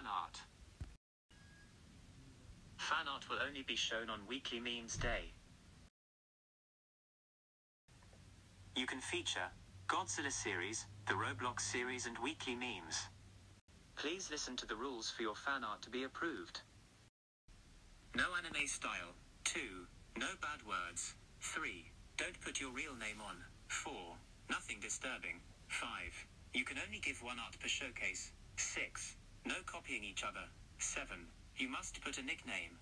Fan art. Fan art will only be shown on Weekly Memes Day. You can feature Godzilla series, the Roblox series, and weekly memes. Please listen to the rules for your fan art to be approved. No anime style. 2. No bad words. 3. Don't put your real name on. 4. Nothing disturbing. 5. You can only give one art per showcase. 6. Copying each other. 7. You must put a nickname.